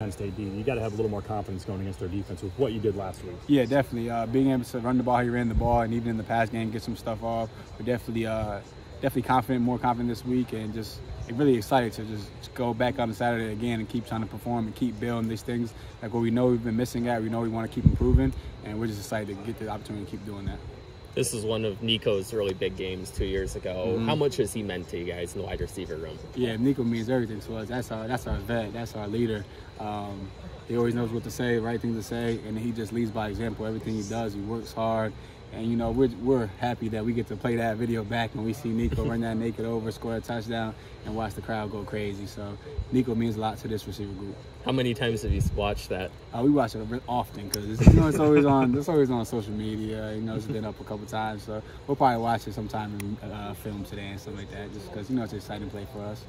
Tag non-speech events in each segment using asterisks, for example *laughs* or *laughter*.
Penn State D. You got to have a little more confidence going against their defense with what you did last week. Yeah, definitely. Uh, being able to run the ball, you ran the ball, and even in the pass game, get some stuff off. We're definitely, uh, definitely confident, more confident this week, and just really excited to just go back on Saturday again and keep trying to perform and keep building these things like what we know we've been missing at. We know we want to keep improving, and we're just excited to get the opportunity to keep doing that. This is one of Nico's really big games two years ago. Mm-hmm. How much has he meant to you guys in the wide receiver room? Yeah, Nico means everything to us. That's our that's our vet. That's our leader. Um, he always knows what to say, right thing to say, and he just leads by example. Everything he does, he works hard. And you know, we're, we're happy that we get to play that video back and we see Nico run that naked over, score a touchdown, and watch the crowd go crazy. So Nico means a lot to this receiver group. How many times have you watched that? Uh, we watch it often because you know it's always on. It's always on social media. You know, it's been up a couple times, so we'll probably watch it sometime in uh, film today and stuff like that, just because you know it's an exciting play for us.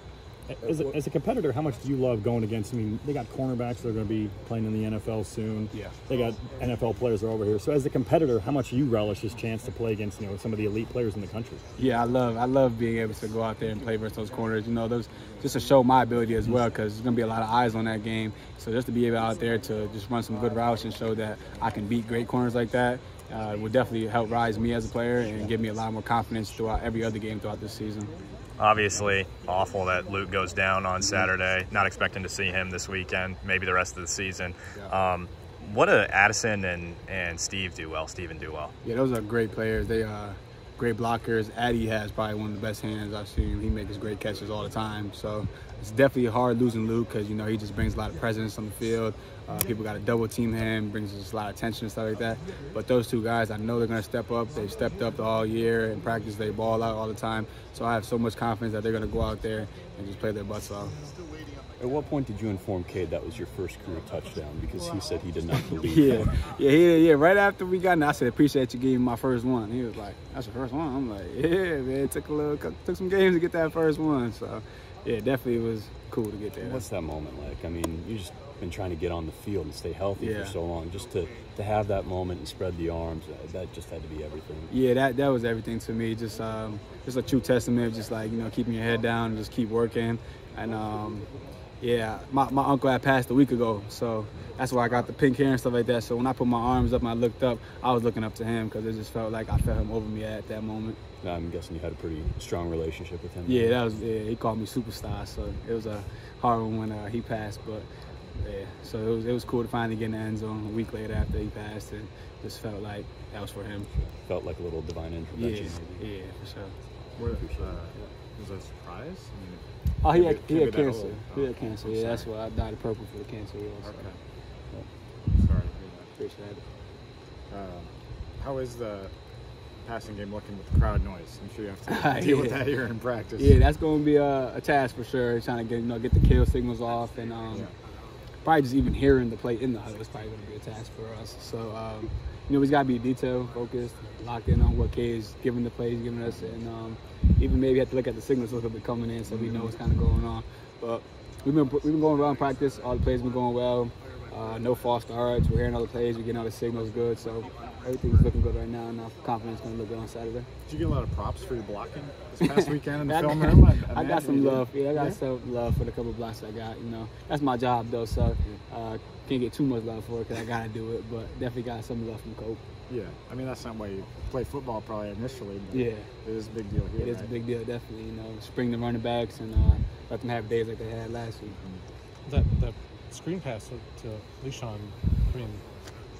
As a, as a, competitor, how much do you love going against? I mean, they got cornerbacks that are going to be playing in the NFL soon. Yeah. They got NFL players are over here. So, as a competitor, how much do you relish this chance to play against you know some of the elite players in the country? Yeah, I love I love being able to go out there and play versus those corners. You know, those just to show my ability as well because there's going to be a lot of eyes on that game. So just to be able out there to just run some good routes and show that I can beat great corners like that. Uh, would definitely help rise me as a player and give me a lot more confidence throughout every other game throughout this season obviously awful that Luke goes down on Saturday. Not expecting to see him this weekend, maybe the rest of the season. Um, what do Addison and, and Steve do well? Steven do well. Yeah, those are great players. They are great blockers. Addy has probably one of the best hands I've seen. He makes great catches all the time. So it's definitely hard losing Luke because you know he just brings a lot of presence on the field. Uh, people got to double team him, brings us a lot of attention and stuff like that. But those two guys, I know they're going to step up. They've stepped up all year in practice. They ball out all the time. So I have so much confidence that they're going to go out there and just play their butts off. At what point did you inform Cade that was your first career touchdown? Because he said he did not believe. yeah, yeah, yeah, yeah. Right after we got, in, I said, "Appreciate you giving me my first one." He was like, "That's your first one." I'm like, "Yeah, man. It took a little, took some games to get that first one." So, yeah, definitely was cool to get there. What's that moment like? I mean, you just been trying to get on the field and stay healthy yeah. for so long. Just to, to have that moment and spread the arms, uh, that just had to be everything. Yeah, that, that was everything to me. Just um, just a true testament of just like, you know, keeping your head down and just keep working. And um, yeah, my, my uncle had passed a week ago, so that's why I got the pink hair and stuff like that. So when I put my arms up and I looked up, I was looking up to him because it just felt like I felt him over me at that moment. I'm guessing you had a pretty strong relationship with him. Yeah, that was. Yeah, he called me superstar, so it was a hard one when uh, he passed, but yeah, so it was it was cool to finally get in the end zone a week later after he passed, and just felt like that was for him. Felt like a little divine intervention. Yeah, maybe. yeah, for sure. Where, uh, was a surprise? I mean, oh, he had, he had cancer. He had cancer. Yeah, that's why I dyed of purple for the cancer. Yeah, so. Okay. Sorry. Appreciate it. Uh, how is the passing game looking with the crowd noise? I'm sure you have to *laughs* deal yeah. with that here in practice. Yeah, that's going to be a, a, task for sure. Trying to get you know get the kill signals off and um, yeah probably just even hearing the play in the huddle is probably going to be a task for us. So, um, you know, we got to be detail focused, locked in on what K is giving the plays, giving us, and um, even maybe have to look at the signals a little bit coming in so we know what's kind of going on. But we've been we've been going well in practice. All the plays have been going well. Uh, no false starts. We're hearing all the plays. We're getting all the signals good. So everything's looking good right now, and our confidence going to look good on Saturday. Did you get a lot of props for your blocking this past *laughs* weekend in the film room? I, I got some love. Yeah, I got yeah? some love for the couple blocks I got. You know, that's my job though, so uh, can't get too much love for it because I got to do it. But definitely got some love from Cope. Yeah, I mean that's not why you play football probably initially. yeah, it is a big deal here. It is right? a big deal, definitely. You know, spring the running backs and uh, let them have days like they had last week. That that screen pass to, to Leshon, I mean,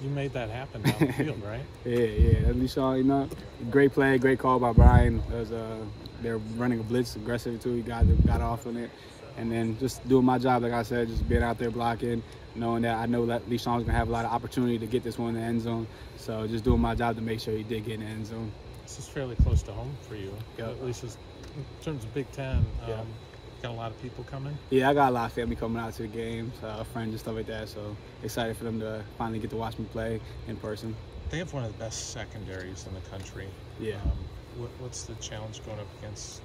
you made that happen down the *laughs* field, right? Yeah, yeah. Leshon, you know, great play, great call by Brian. Was, uh, they're running a blitz aggressive too. He got got off on it, and then just doing my job, like I said, just being out there blocking, knowing that I know that Leshon's gonna have a lot of opportunity to get this one in the end zone. So just doing my job to make sure he did get in the end zone. This is fairly close to home for you, yep. at least in terms of Big Ten. Um, Got a lot of people coming? Yeah, I got a lot of family coming out to the games, uh, friends and stuff like that. So excited for them to finally get to watch me play in person. They have one of the best secondaries in the country. Yeah. Um, what, what's the challenge going up against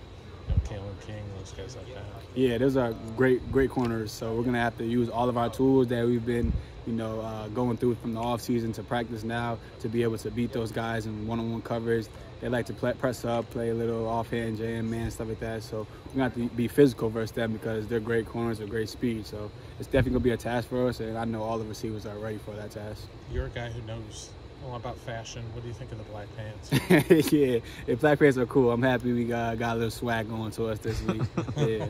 Kalen King, those guys like that. Yeah, those are great, great corners. So we're gonna have to use all of our tools that we've been, you know, uh, going through from the off season to practice now to be able to beat those guys in one-on-one coverage. They like to play, press up, play a little offhand, jam man, stuff like that. So we're gonna have to be physical versus them because they're great corners, they're great speed. So it's definitely gonna be a task for us, and I know all the receivers are ready for that task. You're a guy who knows all about fashion. What do you think of the black pants? *laughs* yeah, if black pants are cool, I'm happy we got, got a little swag going to us this week. *laughs* yeah.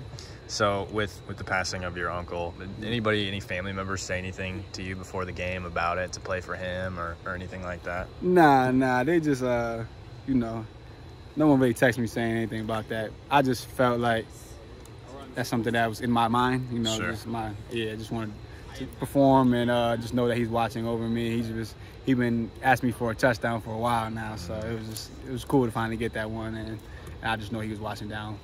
So with with the passing of your uncle, did anybody, any family members say anything to you before the game about it to play for him or, or anything like that? Nah, nah, they just uh, you know, no one really texted me saying anything about that. I just felt like that's something that was in my mind, you know, Sure. just my yeah, I just wanted to perform and uh, just know that he's watching over me. He's just he been asking me for a touchdown for a while now, so it was just it was cool to finally get that one, and, and I just know he was watching down.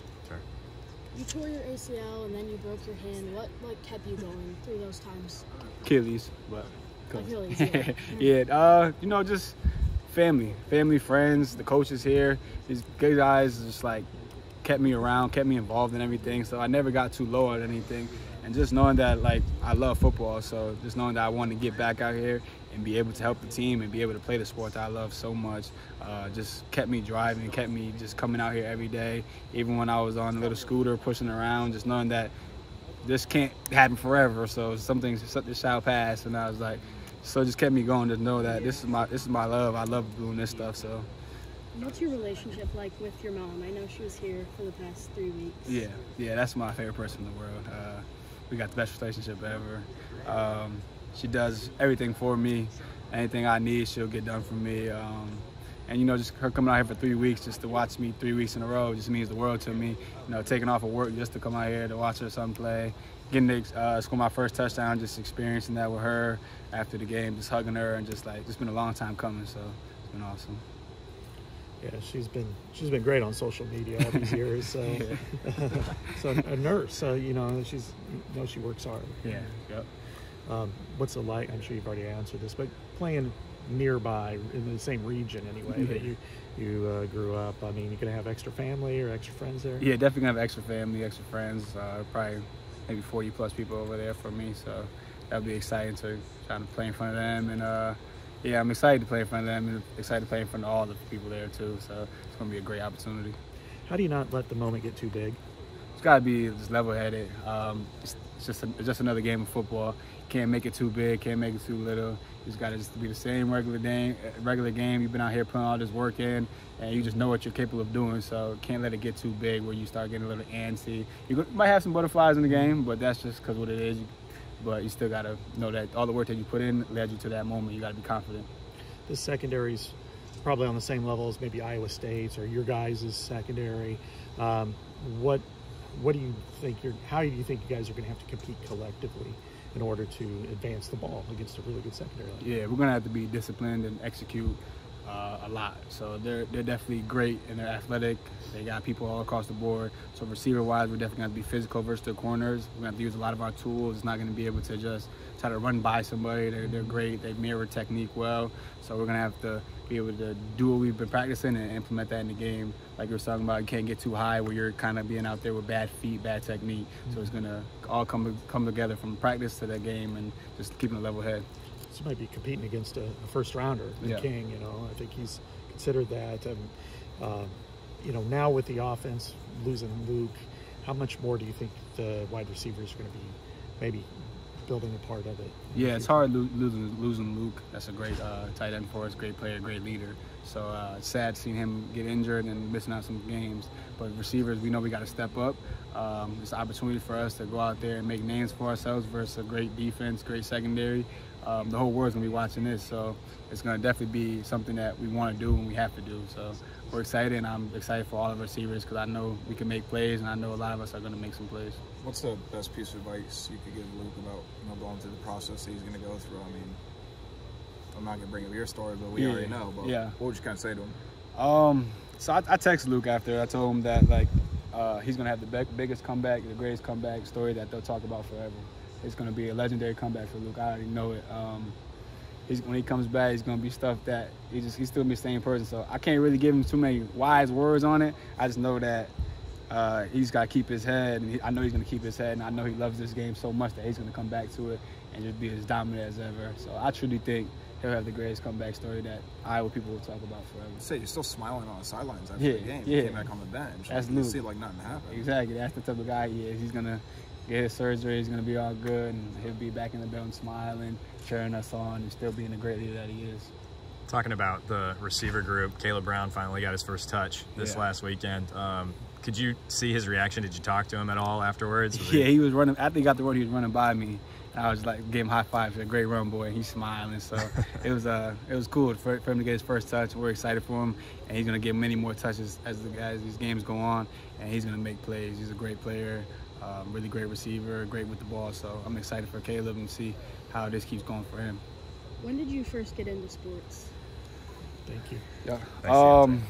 You tore your ACL and then you broke your hand. What like kept you going through those times? Achilles, but Achilles, yeah. *laughs* yeah, uh, you know, just family, family, friends, the coaches here. These good guys just like kept me around, kept me involved in everything. So I never got too low at anything. And just knowing that like I love football, so just knowing that I wanted to get back out here and be able to help the team and be able to play the sport that I love so much, uh, just kept me driving, kept me just coming out here every day. Even when I was on a little scooter pushing around, just knowing that this can't happen forever. So something something shall pass. And I was like, so just kept me going to know that this is my this is my love. I love doing this stuff. So What's your relationship like with your mom? I know she was here for the past three weeks. yeah, yeah, that's my favorite person in the world. Uh, we got the best relationship ever. Um, she does everything for me. Anything I need, she'll get done for me. Um, and you know, just her coming out here for three weeks, just to watch me three weeks in a row, just means the world to me. You know, taking off of work just to come out here to watch her son play, getting to uh, score my first touchdown, just experiencing that with her after the game, just hugging her, and just like, it's been a long time coming. So it's been awesome. Yeah, she's been she's been great on social media all these years. So, *laughs* *laughs* so a nurse, so you know she's you know she works hard. Yeah. Yep. Um, what's it like? I'm sure you've already answered this, but playing nearby in the same region anyway that you you uh, grew up. I mean, you gonna have extra family or extra friends there? Yeah, definitely gonna have extra family, extra friends. Uh, probably maybe 40 plus people over there for me. So that'll be exciting to try to play in front of them. And uh, yeah, I'm excited to play in front of them and excited to play in front of all the people there too. So it's gonna be a great opportunity. How do you not let the moment get too big? It's gotta be just level-headed. Um, it's, it's just a, it's just another game of football. Can't make it too big. Can't make it too little. You just gotta just be the same regular game. Regular game. You've been out here putting all this work in, and you just know what you're capable of doing. So can't let it get too big where you start getting a little antsy. You might have some butterflies in the game, but that's just because what it is. You, but you still gotta know that all the work that you put in led you to that moment. You gotta be confident. The secondary's probably on the same level as maybe Iowa State's or your guys' secondary. Um, what what do you think you're? How do you think you guys are going to have to compete collectively in order to advance the ball against a really good secondary? Like? Yeah, we're gonna have to be disciplined and execute uh, a lot. So they're they're definitely great and they're athletic. They got people all across the board. So receiver wise, we're definitely gonna be physical versus the corners. We're gonna have to use a lot of our tools. It's not gonna be able to just try to run by somebody. They're, they're great. They mirror technique well. So we're gonna have to be able to do what we've been practicing and implement that in the game. Like you were talking about, you can't get too high where you're kind of being out there with bad feet, bad technique. So it's gonna all come come together from practice to the game and just keeping a level head. Might be competing against a, a first rounder, the Yeah. King. You know, I think he's considered that. And um, you know, now with the offense losing Luke, how much more do you think the wide receivers are going to be maybe building a part of it? Yeah, it's hard lo- losing losing Luke. That's a great uh, tight end for us, great player, great leader. So uh, sad seeing him get injured and missing out some games. But receivers, we know we got to step up. Um, it's an opportunity for us to go out there and make names for ourselves versus a great defense, great secondary. Um, the whole world's gonna be watching this, so it's gonna definitely be something that we want to do and we have to do. So we're excited, and I'm excited for all of our receivers because I know we can make plays, and I know a lot of us are gonna make some plays. What's the best piece of advice you could give Luke about you know going through the process that he's going to go through? I mean, I'm not going to bring up your story, but we Yeah. already know. But Yeah. what would you kind of say to him? Um, so I, I texted Luke after. I told him that like uh, he's gonna have the be- biggest comeback, the greatest comeback story that they'll talk about forever. It's gonna be a legendary comeback for Luke. I already know it. Um, he's when he comes back, he's gonna be stuff that he just he's still be the same person. So I can't really give him too many wise words on it. I just know that uh, he's got to keep his head, and he, I know he's going to keep his head, and I know he loves this game so much that he's going to come back to it and just be as dominant as ever. So I truly think he'll have the greatest comeback story that Iowa people will talk about forever. Say you're still smiling on the sidelines after Yeah, the game. yeah. He came back on the bench. That's you Luke. see it like nothing happened. Exactly, that's the type of guy he is. He's going to get his surgery, he's going to be all good, and he'll be back in the building smiling, cheering us on, and still being the great leader that he is. Talking about the receiver group, Caleb Brown finally got his first touch this Yeah. last weekend. Um, could you see his reaction? Did you talk to him at all afterwards? Was *laughs* Yeah, he was running. After he got the run, he was running by me. And I was like, gave him high fives. A great run, boy. He's smiling. So *laughs* it was uh, it was cool for, for him to get his first touch. We're excited for him, and he's gonna get many more touches as the as these games go on. And he's gonna make plays. He's a great player, um, really great receiver, great with the ball. So I'm excited for Caleb and see how this keeps going for him. When did you first get into sports? Thank you. Yeah. Thanks, Um,